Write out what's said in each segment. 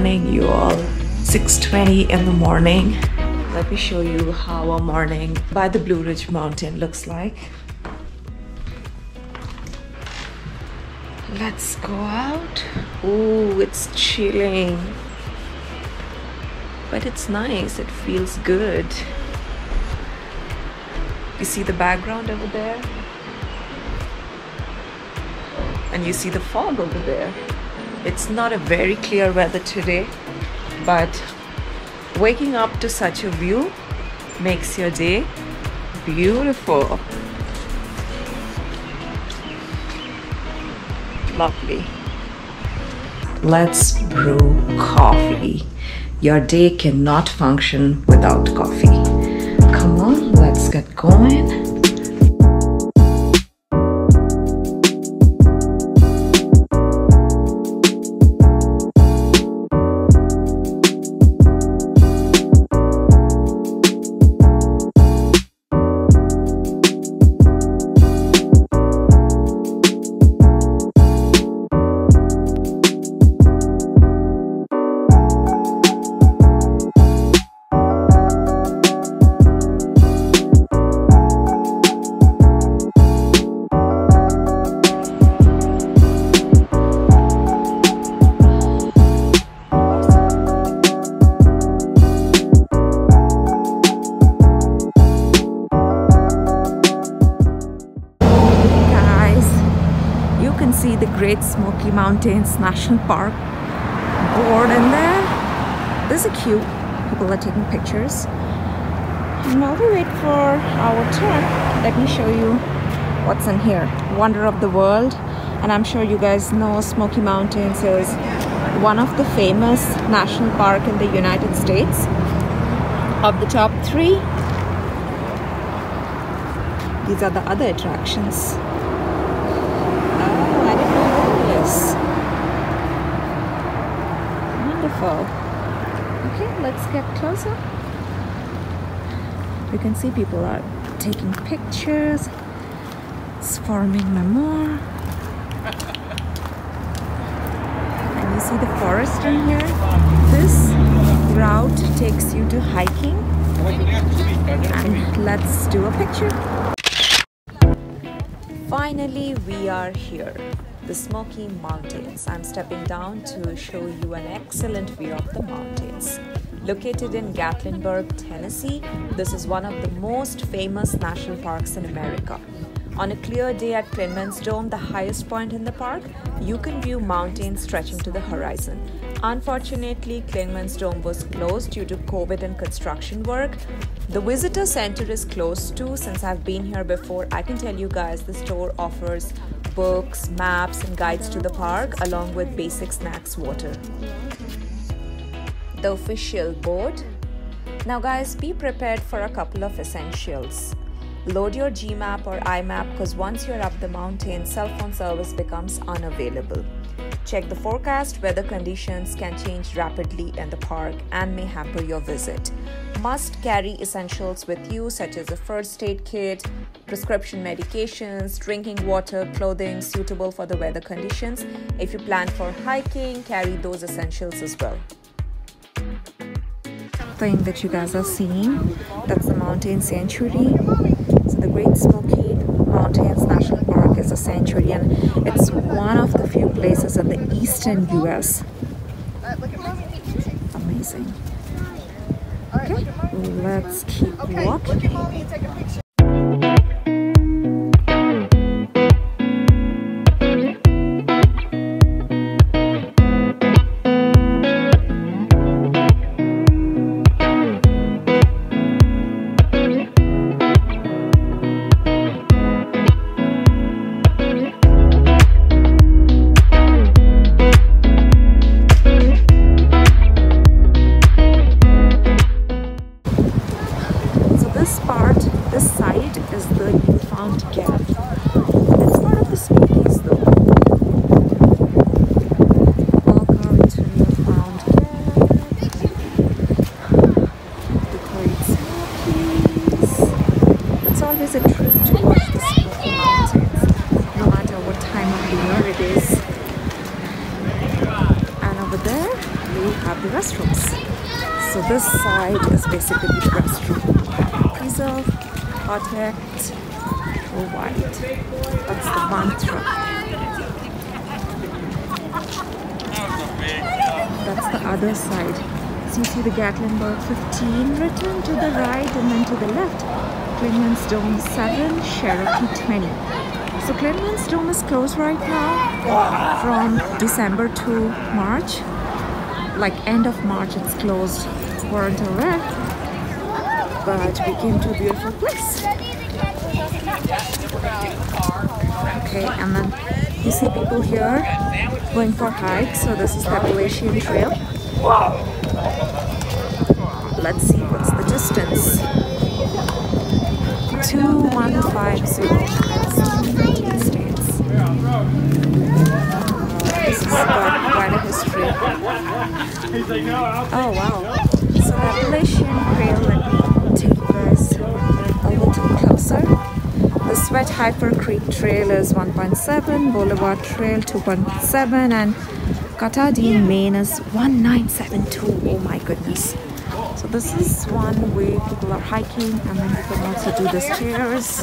morning, you all. 6:20 in the morning. Let me show you how a morning by the Blue Ridge Mountain looks like. Let's go out. Ooh, it's chilling. But it's nice. It feels good. You see the background over there? And you see the fog over there. It's not a very clear weather today, but waking up to such a view makes your day beautiful. Lovely. Let's brew coffee. Your day cannot function without coffee. Come on, let's get going. Great smoky mountains national park board in there This is cute. people are taking pictures and while we wait for our turn let me show you what's in here wonder of the world and i'm sure you guys know smoky mountains is one of the famous national park in the united states of the top three these are the other attractions. Oh, I didn't know this. Okay, let's get closer. You can see people are taking pictures. It's forming memoir. And you see the forest in here. This route takes you to hiking. And let's do a picture. Finally, we are here, the Smoky Mountains. I'm stepping down to show you an excellent view of the mountains. Located in Gatlinburg, Tennessee, this is one of the most famous national parks in America. On a clear day at Clingmans Dome, the highest point in the park, you can view mountains stretching to the horizon. Unfortunately, Clingmans Dome was closed due to COVID and construction work. The visitor center is closed too. Since I've been here before, I can tell you guys the store offers books, maps, and guides to the park along with basic snacks, water. The official board. Now, guys, be prepared for a couple of essentials. Load your GMAP or IMAP because once you're up the mountain, cell phone service becomes unavailable. Check the forecast, weather conditions can change rapidly in the park and may hamper your visit. Must carry essentials with you, such as a first aid kit, prescription medications, drinking water, clothing suitable for the weather conditions. If you plan for hiking, carry those essentials as well thing that you guys are seeing that's the mountain sanctuary so the great smoky mountains a sanctuary and it's one of the few places in the eastern us amazing. Okay let's keep walking the restrooms. So this side is basically the restroom. Preserve, protect, White. That's the mantra. That's the other side. So you see the Gatlinburg 15 written to the right and then to the left. Clingman's Dome 7, Cherokee 20. So Clingman's Dome is closed right now from December to March. Like end of March it's closed for until then. But we came to a beautiful place. Okay, and then you see people here going for hikes. So this is the Appalachian Trail. wow Let's see what's the distance. 2150 States. Got quite a history. Oh wow. So the Appalachian Trail, let me take you guys a little closer. The Sweat Heifer Creek Trail is 1.7, Boulevard Trail 2.7 and Katahdin Maine is 1972. Oh my goodness. So this is one way people are hiking and then you can also do the stairs.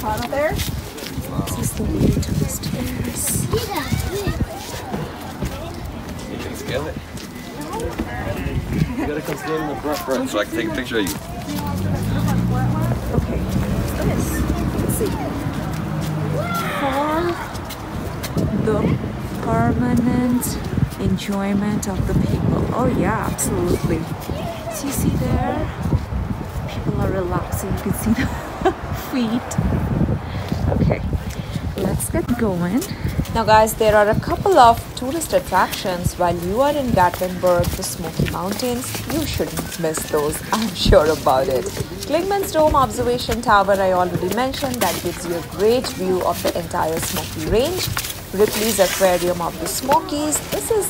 There? This is the way to the stairs. You can scale it. You gotta come stand in the front front so I can take a picture of you. Okay, this? Let's see. For the permanent enjoyment of the people. Oh yeah, absolutely. So you see there, people are relaxing. You can see the feet. Okay, let's get going. Now guys, there are a couple of tourist attractions while you are in Gatlinburg, the Smoky Mountains. You shouldn't miss those, I'm sure about it. Clingman's Dome Observation Tower I already mentioned that gives you a great view of the entire Smoky Range. Ripley's Aquarium of the Smokies. This is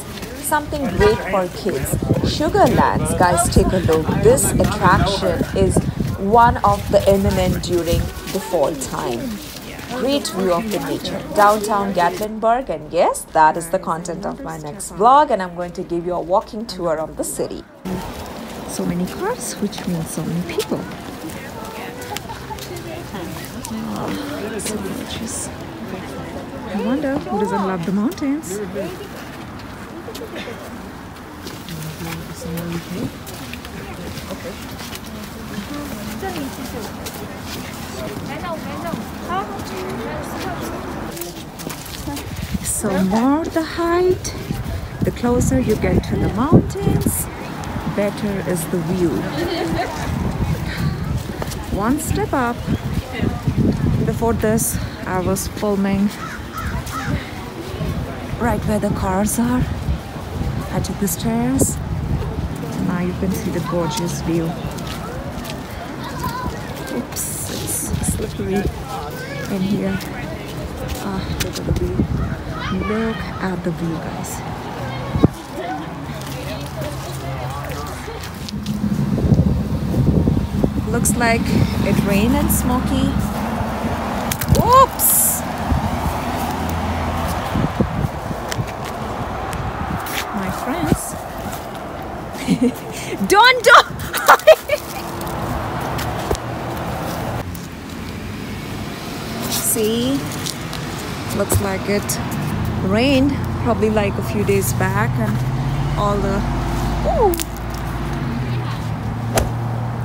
something great for kids. Sugarlands, guys, take a look. This attraction is one of the eminent during the fall time great view of the nature. Downtown gatlinburg and yes that is the content of my next vlog and i'm going to give you a walking tour of the city. So many cars which means so many people. So gorgeous i wonder who doesn't love the mountains So more the height, the closer you get to the mountains, better is the view. One step up. Before this, I was filming right where the cars are. I took the stairs. Now you can see the gorgeous view. Oops, it's slippery in here. Ah, look at the view. Look at the view, guys. Looks like it rained and Smoky. Oops! My friends. don't, don't! See? Looks like it rained probably like a few days back and all the ooh,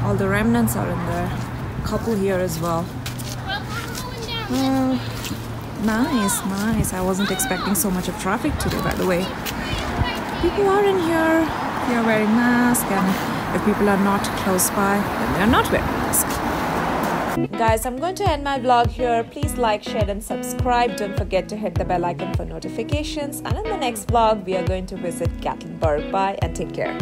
all the remnants are in there couple here as well. Well nice nice. I wasn't expecting so much of traffic today by the way. People are in here. They are wearing masks and if people are not close by then they're not wearing Guys, I'm going to end my vlog here. Please like, share, and subscribe. Don't forget to hit the bell icon for notifications. And in the next vlog, we are going to visit Gatlinburg. Bye and take care.